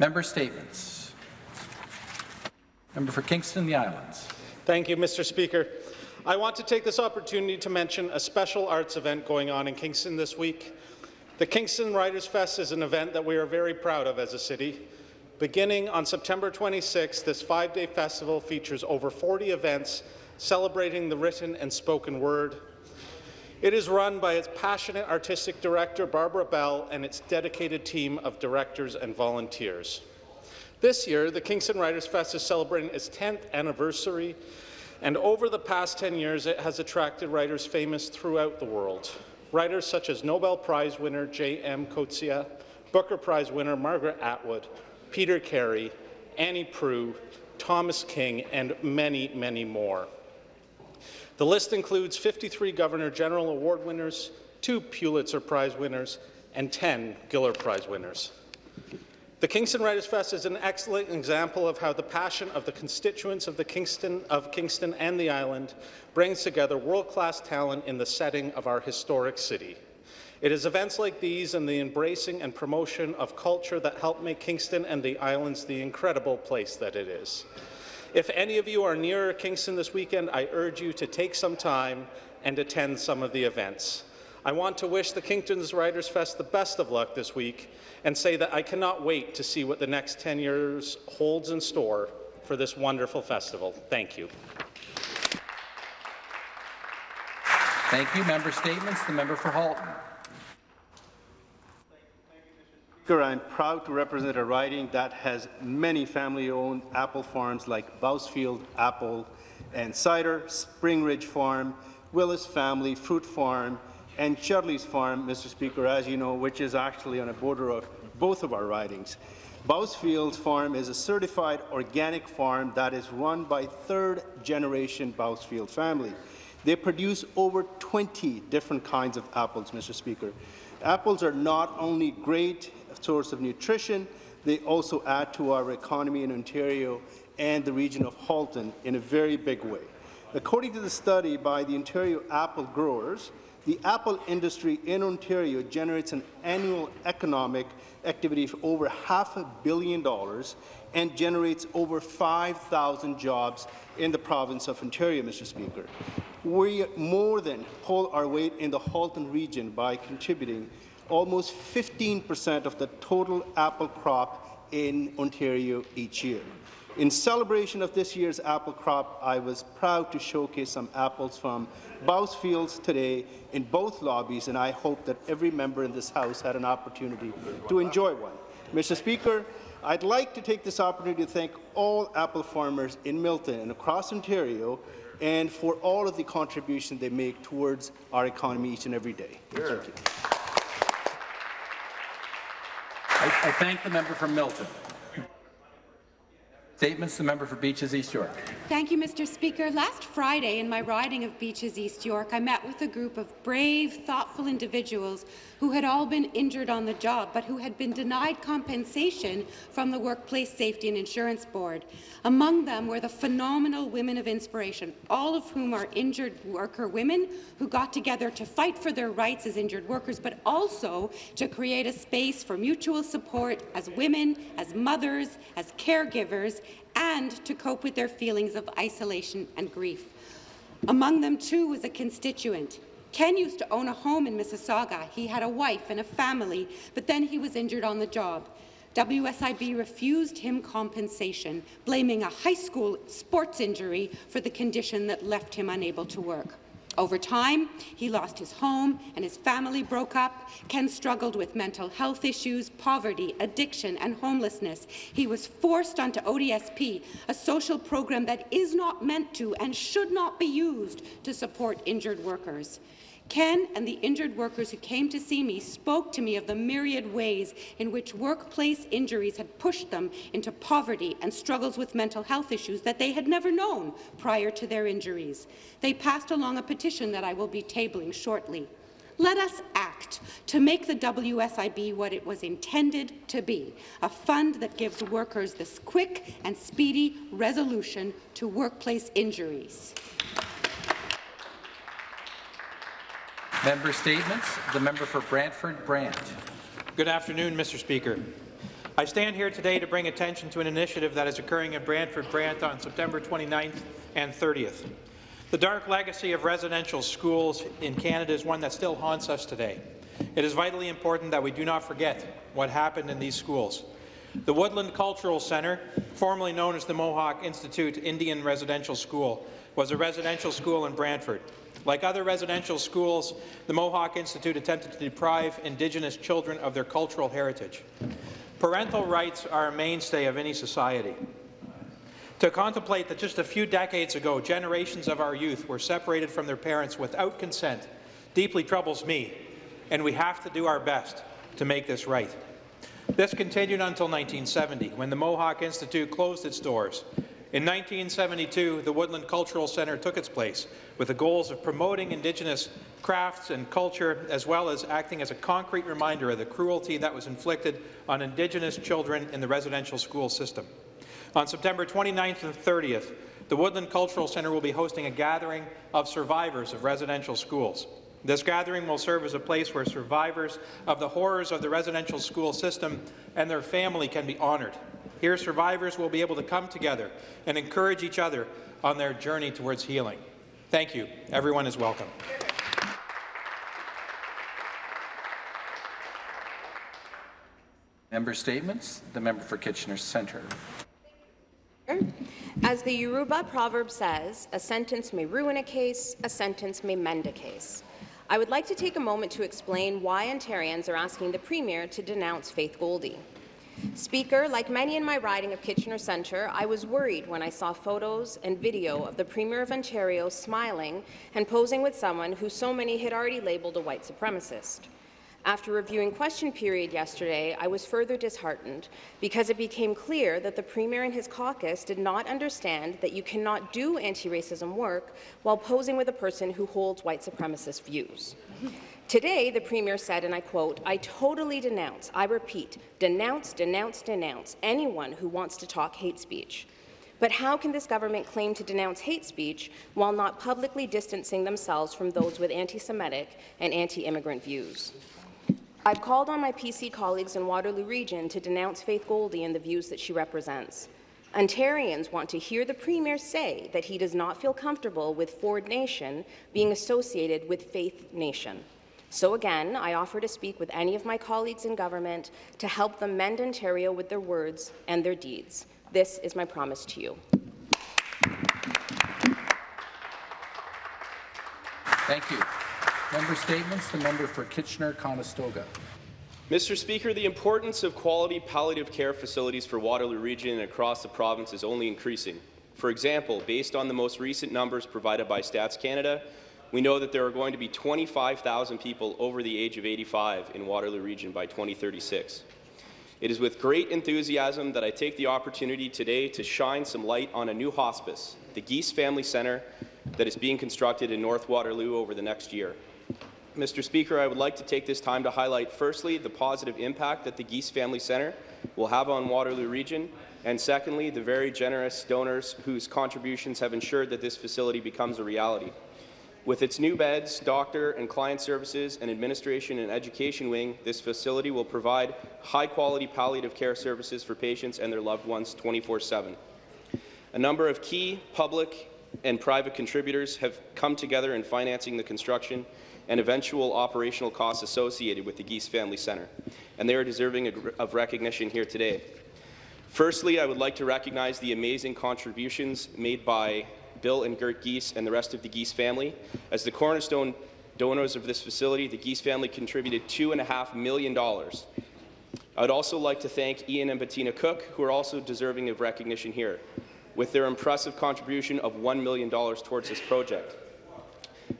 Member statements. Member for Kingston, the Islands. Thank you, Mr. Speaker. I want to take this opportunity to mention a special arts event going on in Kingston this week. The Kingston Writers Fest is an event that we are very proud of as a city. Beginning on September 26, this five-day festival features over 40 events celebrating the written and spoken word. It is run by its passionate artistic director, Barbara Bell, and its dedicated team of directors and volunteers. This year, the Kingston Writers Fest is celebrating its 10th anniversary, and over the past 10 years, it has attracted writers famous throughout the world. Writers such as Nobel Prize winner J.M. Coetzee, Booker Prize winner Margaret Atwood, Peter Carey, Annie Proulx, Thomas King, and many, many more. The list includes 53 Governor General Award winners, two Pulitzer Prize winners, and 10 Giller Prize winners. The Kingston Writers Fest is an excellent example of how the passion of the constituents of the Kingston of Kingston and the island brings together world-class talent in the setting of our historic city. It is events like these and the embracing and promotion of culture that help make Kingston and the islands the incredible place that it is. If any of you are near Kingston this weekend, I urge you to take some time and attend some of the events. I want to wish the Kingston's Writers Fest the best of luck this week and say that I cannot wait to see what the next 10 years holds in store for this wonderful festival. Thank you. Thank you. Member statements. The member for Halton. Speaker, I'm proud to represent a riding that has many family-owned apple farms like Bousfield Apple and Cider, Spring Ridge Farm, Willis Family Fruit Farm, and Chudley's Farm, Mr. Speaker, as you know, which is actually on a border of both of our ridings. Bousfield Farm is a certified organic farm that is run by third-generation Bousfield family. They produce over 20 different kinds of apples, Mr. Speaker. Apples are not only great source of nutrition, they also add to our economy in Ontario and the region of Halton in a very big way. According to the study by the Ontario Apple Growers, the apple industry in Ontario generates an annual economic activity of over half a billion dollars and generates over 5,000 jobs in the province of Ontario, Mr. Speaker. We more than pull our weight in the Halton region by contributing almost 15% of the total apple crop in Ontario each year. In celebration of this year's apple crop, I was proud to showcase some apples from Bousfields today in both lobbies, and I hope that every member in this House had an opportunity to enjoy one. Mr. Speaker, I'd like to take this opportunity to thank all apple farmers in Milton and across Ontario and for all of the contribution they make towards our economy each and every day. Thank you. I, I thank the member from Milton. Statements, the member for Beaches East York. Thank you, Mr. Speaker. Last Friday, in my riding of Beaches East York, I met with a group of brave, thoughtful individuals who had all been injured on the job, but who had been denied compensation from the Workplace Safety and Insurance Board. Among them were the phenomenal women of inspiration, all of whom are injured worker women who got together to fight for their rights as injured workers, but also to create a space for mutual support as women, as mothers, as caregivers, and to cope with their feelings of isolation and grief. Among them, too, was a constituent. Ken used to own a home in Mississauga. He had a wife and a family, but then he was injured on the job. WSIB refused him compensation, blaming a high school sports injury for the condition that left him unable to work. Over time, he lost his home and his family broke up. Ken struggled with mental health issues, poverty, addiction and homelessness. He was forced onto ODSP, a social program that is not meant to and should not be used to support injured workers. Ken and the injured workers who came to see me spoke to me of the myriad ways in which workplace injuries had pushed them into poverty and struggles with mental health issues that they had never known prior to their injuries. They passed along a petition that I will be tabling shortly. Let us act to make the WSIB what it was intended to be, a fund that gives workers this quick and speedy resolution to workplace injuries. Member statements. The member for Brantford Brant. Good afternoon, Mr. Speaker. I stand here today to bring attention to an initiative that is occurring in Brantford Brant on September 29th and 30th. The dark legacy of residential schools in Canada is one that still haunts us today. It is vitally important that we do not forget what happened in these schools. The Woodland Cultural Centre, formerly known as the Mohawk Institute Indian Residential School, was a residential school in Brantford. Like other residential schools, the Mohawk Institute attempted to deprive Indigenous children of their cultural heritage. Parental rights are a mainstay of any society. To contemplate that just a few decades ago, generations of our youth were separated from their parents without consent deeply troubles me, and we have to do our best to make this right. This continued until 1970, when the Mohawk Institute closed its doors. In 1972, the Woodland Cultural Centre took its place, with the goals of promoting Indigenous crafts and culture, as well as acting as a concrete reminder of the cruelty that was inflicted on Indigenous children in the residential school system. On September 29th and 30th, the Woodland Cultural Centre will be hosting a gathering of survivors of residential schools. This gathering will serve as a place where survivors of the horrors of the residential school system and their family can be honoured. Here, survivors will be able to come together and encourage each other on their journey towards healing. Thank you. Everyone is welcome. Member statements. The member for Kitchener Centre. As the Yoruba proverb says, a sentence may ruin a case, a sentence may mend a case. I would like to take a moment to explain why Ontarians are asking the Premier to denounce Faith Goldy. Speaker, like many in my riding of Kitchener Centre, I was worried when I saw photos and video of the Premier of Ontario smiling and posing with someone who so many had already labelled a white supremacist. After reviewing question period yesterday, I was further disheartened because it became clear that the Premier and his caucus did not understand that you cannot do anti-racism work while posing with a person who holds white supremacist views. Today, the Premier said, and I quote, I totally denounce, I repeat, denounce, denounce, denounce anyone who wants to talk hate speech. But how can this government claim to denounce hate speech while not publicly distancing themselves from those with anti-Semitic and anti-immigrant views? I've called on my PC colleagues in Waterloo Region to denounce Faith Goldy and the views that she represents. Ontarians want to hear the Premier say that he does not feel comfortable with Ford Nation being associated with Faith Nation. So again, I offer to speak with any of my colleagues in government to help them mend Ontario with their words and their deeds. This is my promise to you. Thank you. Member statements. The member for Kitchener-Conestoga. Mr. Speaker, the importance of quality palliative care facilities for Waterloo Region and across the province is only increasing. For example, based on the most recent numbers provided by Stats Canada, we know that there are going to be 25,000 people over the age of 85 in Waterloo Region by 2036. It is with great enthusiasm that I take the opportunity today to shine some light on a new hospice, the Geese Family Centre, that is being constructed in North Waterloo over the next year. Mr. Speaker, I would like to take this time to highlight, firstly, the positive impact that the Geese Family Centre will have on Waterloo Region, and secondly, the very generous donors whose contributions have ensured that this facility becomes a reality. With its new beds, doctor and client services, and administration and education wing, this facility will provide high-quality palliative care services for patients and their loved ones 24-7. A number of key public and private contributors have come together in financing the construction and eventual operational costs associated with the Geese Family Centre, and they are deserving of recognition here today. Firstly, I would like to recognize the amazing contributions made by Bill and Gert Geese, and the rest of the Geese family. As the cornerstone donors of this facility, the Geese family contributed $2.5 million. I would also like to thank Ian and Bettina Cook, who are also deserving of recognition here, with their impressive contribution of $1 million towards this project.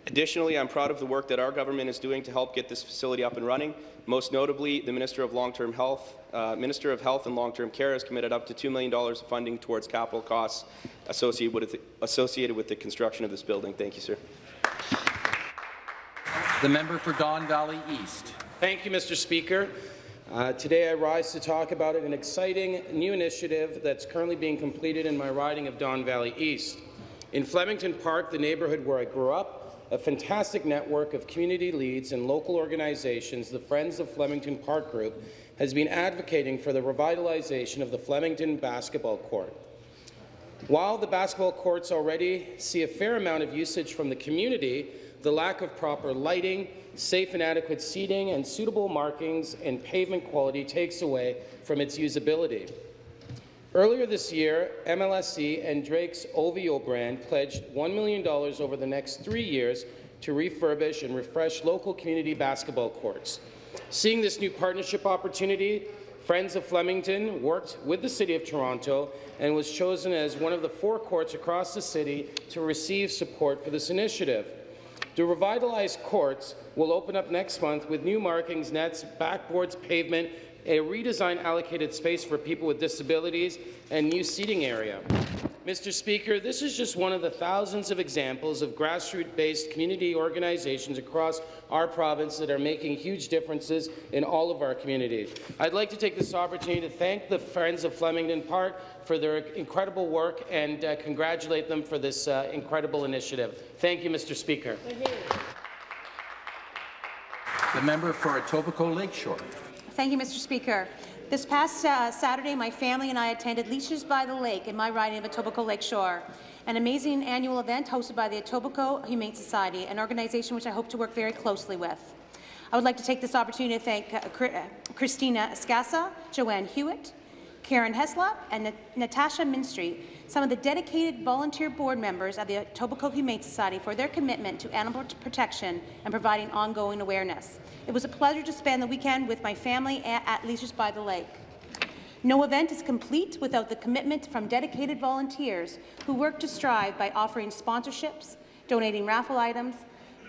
Additionally, I'm proud of the work that our government is doing to help get this facility up and running. Most notably, the Minister of Long-Term Health, uh, Minister of Health and Long-Term Care has committed up to $2 million of funding towards capital costs associated with, the, associated with the construction of this building. Thank you, sir. The member for Don Valley East. Thank you, Mr. Speaker. Uh, today I rise to talk about an exciting new initiative that's currently being completed in my riding of Don Valley East. In Flemington Park, the neighbourhood where I grew up, a fantastic network of community leads and local organizations, the Friends of Flemington Park Group, has been advocating for the revitalization of the Flemington basketball court. While the basketball courts already see a fair amount of usage from the community, the lack of proper lighting, safe and adequate seating, and suitable markings and pavement quality takes away from its usability. Earlier this year, MLSE and Drake's OVO brand pledged $1 million over the next three years to refurbish and refresh local community basketball courts. Seeing this new partnership opportunity, Friends of Flemington worked with the City of Toronto and was chosen as one of the four courts across the city to receive support for this initiative. The revitalized courts will open up next month with new markings, nets, backboards, pavement, a redesigned allocated space for people with disabilities, and new seating area. Mr. Speaker, this is just one of the thousands of examples of grassroots-based community organizations across our province that are making huge differences in all of our communities. I'd like to take this opportunity to thank the Friends of Flemington Park for their incredible work and uh, congratulate them for this uh, incredible initiative. Thank you, Mr. Speaker. The member for Etobicoke Lakeshore. Thank you, Mr. Speaker. This past uh, Saturday, my family and I attended Leashes by the Lake in my riding of Etobicoke Lakeshore, an amazing annual event hosted by the Etobicoke Humane Society, an organization which I hope to work very closely with. I would like to take this opportunity to thank uh, uh Christina Escassa, Joanne Hewitt, Karen Heslop, and Natasha Minstry, some of the dedicated volunteer board members of the Etobicoke Humane Society for their commitment to animal protection and providing ongoing awareness. It was a pleasure to spend the weekend with my family at Leashes by the Lake. No event is complete without the commitment from dedicated volunteers who work to strive by offering sponsorships, donating raffle items,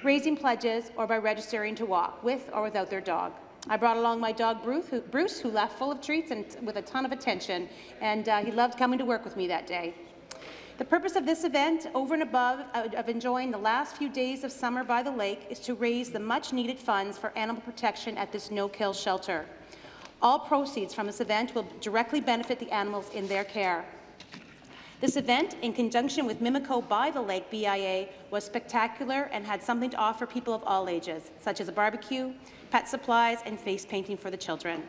raising pledges, or by registering to walk with or without their dog. I brought along my dog Bruce who, Bruce, who left full of treats and with a ton of attention, and uh, he loved coming to work with me that day. The purpose of this event, over and above uh, of enjoying the last few days of summer by the lake, is to raise the much-needed funds for animal protection at this no-kill shelter. All proceeds from this event will directly benefit the animals in their care. This event, in conjunction with Mimico by the Lake BIA, was spectacular and had something to offer people of all ages, such as a barbecue, pet supplies, and face painting for the children.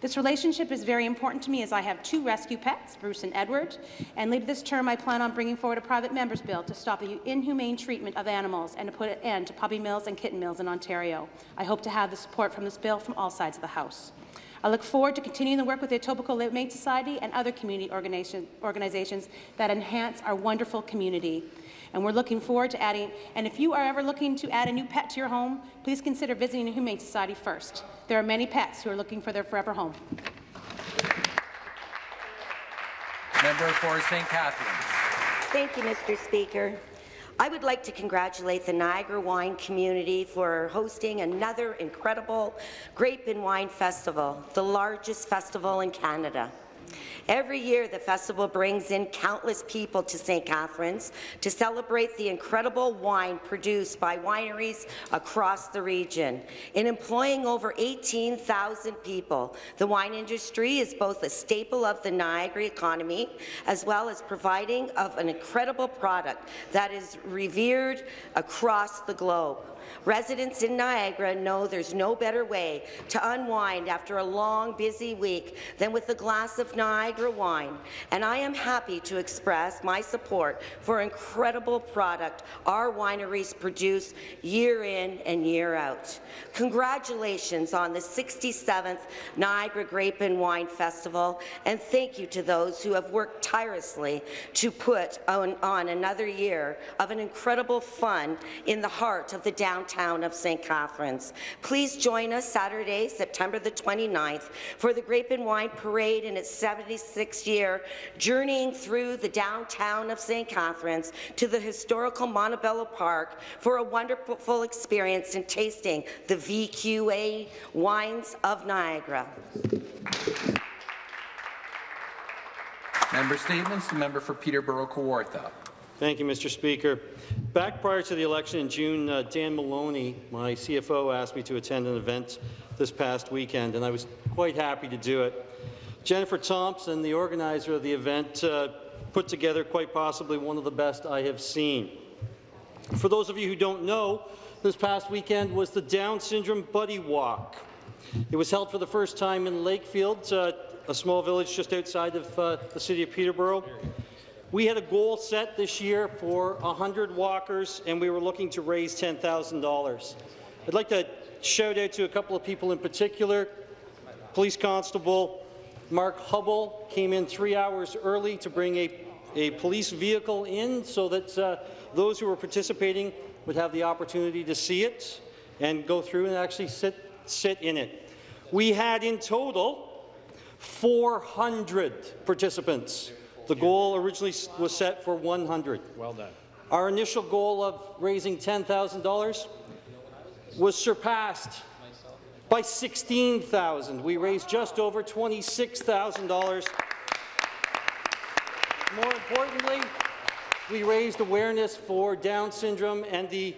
This relationship is very important to me as I have two rescue pets, Bruce and Edward, and later this term I plan on bringing forward a private member's bill to stop the inhumane treatment of animals and to put an end to puppy mills and kitten mills in Ontario. I hope to have the support from this bill from all sides of the House. I look forward to continuing the work with the Etobicoke Humane Society and other community organization, organizations that enhance our wonderful community and we're looking forward to adding, and if you are ever looking to add a new pet to your home, please consider visiting a Humane Society first. There are many pets who are looking for their forever home. Member for St. Catharines. Thank you, Mr. Speaker. I would like to congratulate the Niagara wine community for hosting another incredible Grape and Wine Festival, the largest festival in Canada. Every year, the festival brings in countless people to St. Catharines to celebrate the incredible wine produced by wineries across the region. In employing over 18,000 people, the wine industry is both a staple of the Niagara economy as well as providing of an incredible product that is revered across the globe. Residents in Niagara know there's no better way to unwind after a long, busy week than with a glass of Niagara wine, and I am happy to express my support for incredible product our wineries produce year in and year out. Congratulations on the 67th Niagara Grape and Wine Festival, and thank you to those who have worked tirelessly to put on, on another year of an incredible fun in the heart of the downtown town of St. Catharines. Please join us Saturday, September the 29th, for the Grape and Wine Parade in its 76th year, journeying through the downtown of St. Catharines to the historical Montebello Park for a wonderful experience in tasting the VQA wines of Niagara. Member statements. The member for Peterborough Kawartha. Thank you, Mr. Speaker. Back prior to the election in June, uh, Dan Maloney, my CFO, asked me to attend an event this past weekend, and I was quite happy to do it. Jennifer Thompson, the organizer of the event, uh, put together quite possibly one of the best I have seen. For those of you who don't know, this past weekend was the Down Syndrome Buddy Walk. It was held for the first time in Lakefield, uh, a small village just outside of uh, the city of Peterborough. We had a goal set this year for 100 walkers, and we were looking to raise $10,000. I'd like to shout out to a couple of people in particular. Police Constable Mark Hubble came in three hours early to bring a, a police vehicle in so that uh, those who were participating would have the opportunity to see it and go through and actually sit, sit in it. We had in total 400 participants. The goal originally was set for 100. Well done. Our initial goal of raising $10,000 was surpassed by 16,000. We raised just over $26,000. More importantly, we raised awareness for Down syndrome and the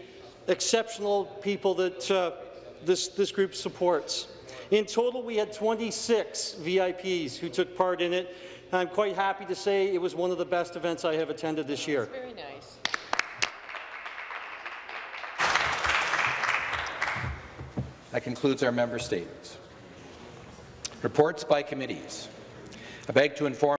exceptional people that uh, this, this group supports. In total, we had 26 VIPs who took part in it. I'm quite happy to say it was one of the best events I have attended this year. Very nice. That concludes our member statements. Reports by committees. I beg to inform